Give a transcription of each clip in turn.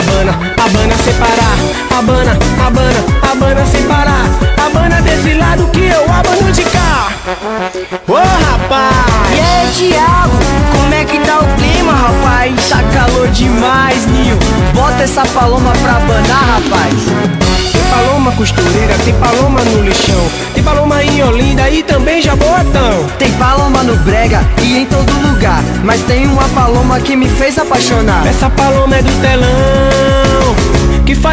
abana, abana sem parar, abana, abana, abana sem parar, abana desse lado que eu abano de cá. Ô rapaz! E aí, Thiago, como é que tá o clima, rapaz? Tá calor demais, Ninho. Bota essa paloma pra abanar, rapaz. Tem paloma costureira, tem paloma no lixão, tem paloma em Olinda e também Jaboatão. Tem paloma no brega e em todo lugar, mas tem uma paloma que me fez apaixonar. Essa paloma é do telão,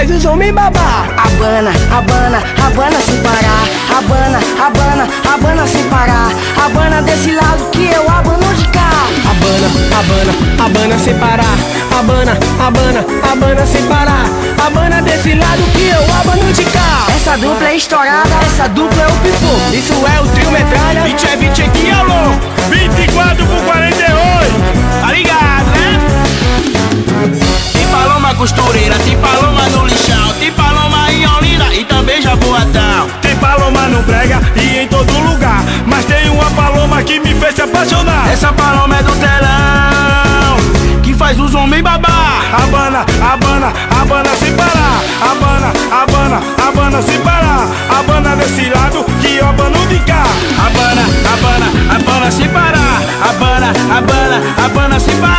faz os homens babar. Abana, abana, abana sem parar. Abana, abana, abana sem parar. Abana desse lado que eu abano de cá. Abana, abana, abana sem parar. Abana, abana, abana sem parar. Abana desse lado que eu abano de cá. Essa dupla é estourada, essa dupla é o pipoco. Isso é o trio metralha. 20 é 20 aqui, alô. 24 Não, tem paloma no brega e em todo lugar. Mas tem uma paloma que me fez se apaixonar. Essa paloma é do telão Que faz os homens babar. Abana, abana, abana sem parar. Abana, abana, abana sem parar. Abana desse lado que eu abano de cá. Abana, abana, abana sem parar. Abana, abana, abana sem parar.